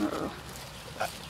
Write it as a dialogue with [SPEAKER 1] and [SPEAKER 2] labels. [SPEAKER 1] Uh-oh. Uh,